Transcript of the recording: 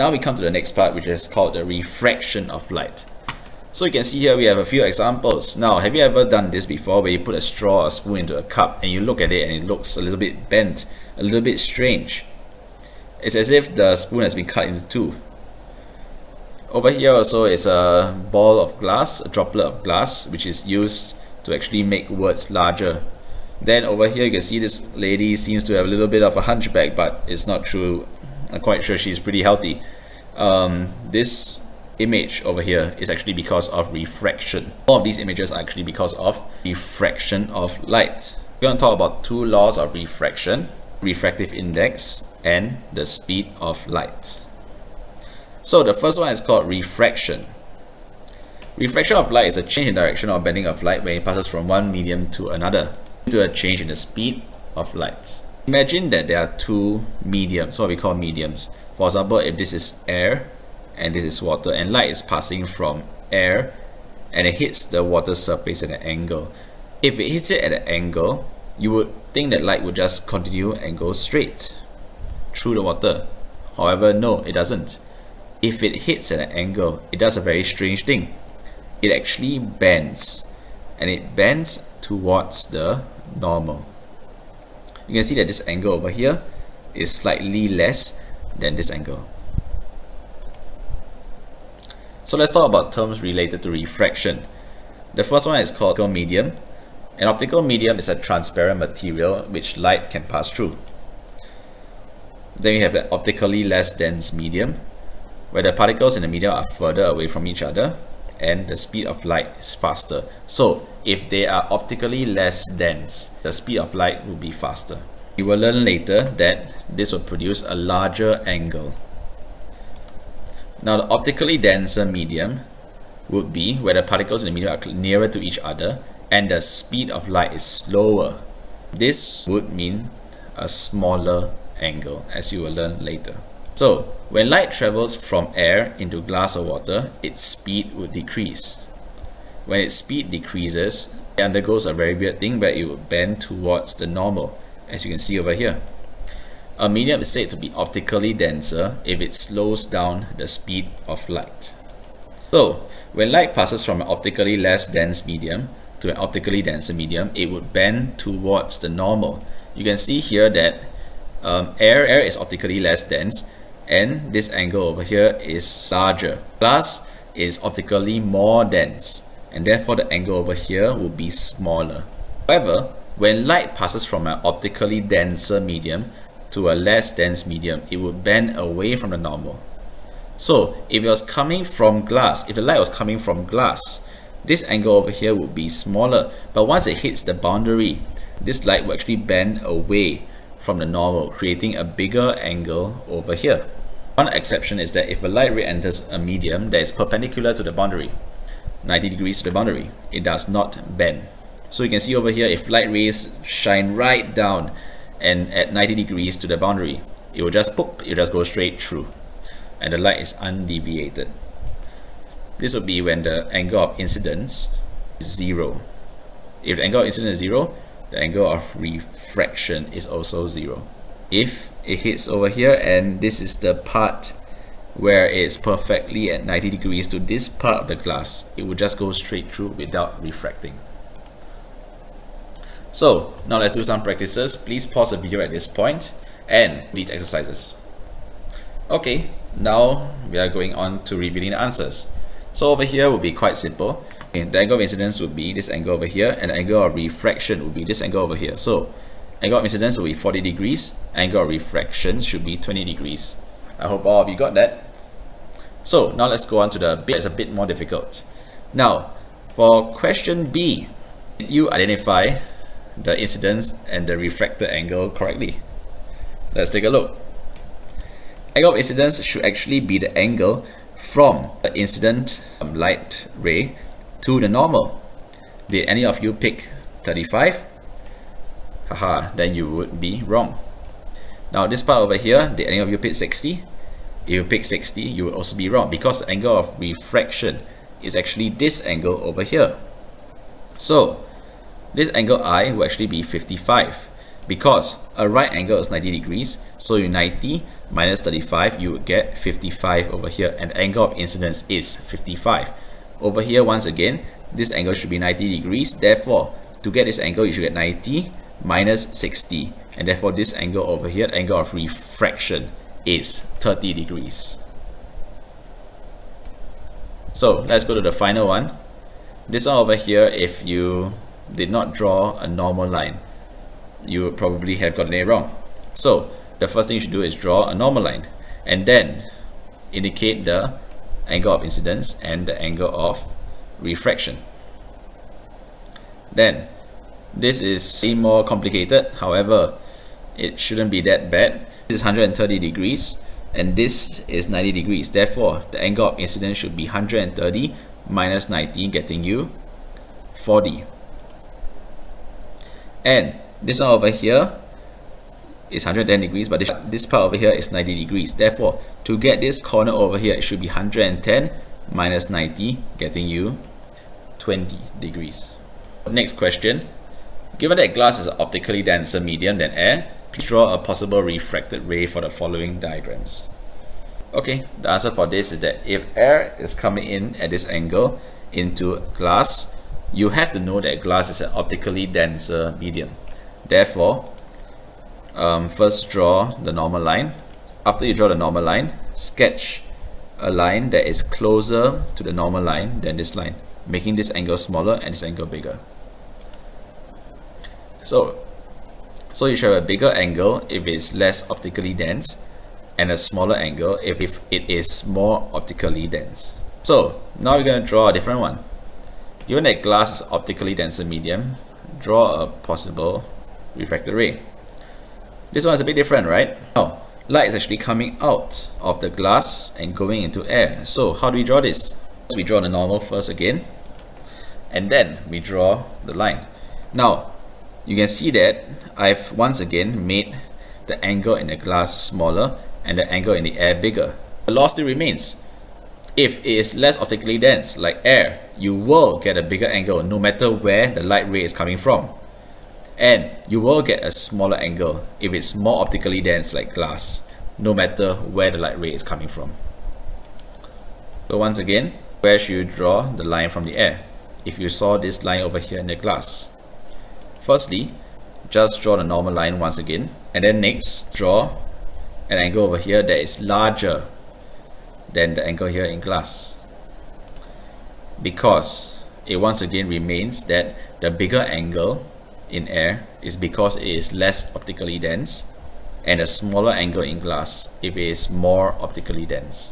Now we come to the next part which is called the refraction of light. So you can see here we have a few examples. Now have you ever done this before where you put a straw or spoon into a cup and you look at it and it looks a little bit bent, a little bit strange. It's as if the spoon has been cut into two. Over here also is a ball of glass, a droplet of glass which is used to actually make words larger. Then over here you can see this lady seems to have a little bit of a hunchback but it's not true. I'm quite sure she's pretty healthy. Um, this image over here is actually because of refraction. All of these images are actually because of refraction of light. We're going to talk about two laws of refraction, refractive index and the speed of light. So the first one is called refraction. Refraction of light is a change in direction or bending of light when it passes from one medium to another due to a change in the speed of light. Imagine that there are two mediums, what we call mediums. For example, if this is air and this is water and light is passing from air and it hits the water surface at an angle. If it hits it at an angle, you would think that light would just continue and go straight through the water. However, no, it doesn't. If it hits at an angle, it does a very strange thing. It actually bends and it bends towards the normal. You can see that this angle over here is slightly less than this angle. So let's talk about terms related to refraction. The first one is called optical medium. An optical medium is a transparent material which light can pass through. Then we have an optically less dense medium, where the particles in the medium are further away from each other and the speed of light is faster. So if they are optically less dense, the speed of light will be faster. You will learn later that this will produce a larger angle. Now the optically denser medium would be where the particles in the medium are nearer to each other and the speed of light is slower. This would mean a smaller angle as you will learn later. So when light travels from air into glass or water, its speed would decrease. When its speed decreases, it undergoes a very weird thing where it would bend towards the normal as you can see over here. A medium is said to be optically denser if it slows down the speed of light. So, when light passes from an optically less dense medium to an optically denser medium, it would bend towards the normal. You can see here that um, air, air is optically less dense and this angle over here is larger. Glass is optically more dense and therefore the angle over here will be smaller. However, when light passes from an optically denser medium to a less dense medium, it would bend away from the normal. So if it was coming from glass, if the light was coming from glass, this angle over here would be smaller. But once it hits the boundary, this light will actually bend away from the normal, creating a bigger angle over here. One exception is that if a light ray enters a medium that is perpendicular to the boundary, 90 degrees to the boundary, it does not bend. So you can see over here, if light rays shine right down and at 90 degrees to the boundary, it will just poop, it will just go straight through and the light is undeviated. This would be when the angle of incidence is zero. If the angle of incidence is zero, the angle of refraction is also zero. If it hits over here and this is the part where it's perfectly at 90 degrees to this part of the glass, it will just go straight through without refracting. So now let's do some practices. Please pause the video at this point and these exercises. Okay, now we are going on to revealing the answers. So over here will be quite simple. Okay, the angle of incidence would be this angle over here and the angle of refraction would be this angle over here. So angle of incidence will be 40 degrees, angle of refraction should be 20 degrees. I hope all of you got that. So now let's go on to the bit that's a bit more difficult. Now, for question B, did you identify the incidence and the refracted angle correctly. Let's take a look. Angle of incidence should actually be the angle from the incident um, light ray to the normal. Did any of you pick 35? Haha, then you would be wrong. Now this part over here, did any of pick 60? If you pick 60, you would also be wrong because the angle of refraction is actually this angle over here. So this angle I will actually be 55 because a right angle is 90 degrees so you 90 minus 35 you would get 55 over here and the angle of incidence is 55 over here once again this angle should be 90 degrees therefore to get this angle you should get 90 minus 60 and therefore this angle over here angle of refraction is 30 degrees. So let's go to the final one. This one over here if you did not draw a normal line you would probably have gotten it wrong. So the first thing you should do is draw a normal line. And then indicate the angle of incidence and the angle of refraction. Then this is more complicated. However it shouldn't be that bad. This is 130 degrees and this is 90 degrees. Therefore the angle of incidence should be 130 minus 90 getting you 40 and this one over here is 110 degrees but this, this part over here is 90 degrees. Therefore to get this corner over here it should be 110 minus 90 getting you 20 degrees. Next question given that glass is an optically denser medium than air please draw a possible refracted ray for the following diagrams. Okay the answer for this is that if air is coming in at this angle into glass you have to know that glass is an optically denser medium. Therefore um, first draw the normal line. After you draw the normal line sketch a line that is closer to the normal line than this line making this angle smaller and this angle bigger so so you should have a bigger angle if it's less optically dense and a smaller angle if, if it is more optically dense so now we're going to draw a different one given that glass is optically denser medium draw a possible refracted ray this one is a bit different, right? Now, light is actually coming out of the glass and going into air. So how do we draw this? We draw the normal first again, and then we draw the line. Now, you can see that I've once again made the angle in the glass smaller and the angle in the air bigger. The law still remains. If it is less optically dense, like air, you will get a bigger angle no matter where the light ray is coming from and you will get a smaller angle if it's more optically dense like glass no matter where the light ray is coming from so once again where should you draw the line from the air if you saw this line over here in the glass firstly just draw the normal line once again and then next draw an angle over here that is larger than the angle here in glass because it once again remains that the bigger angle in air is because it is less optically dense and a smaller angle in glass if it is more optically dense.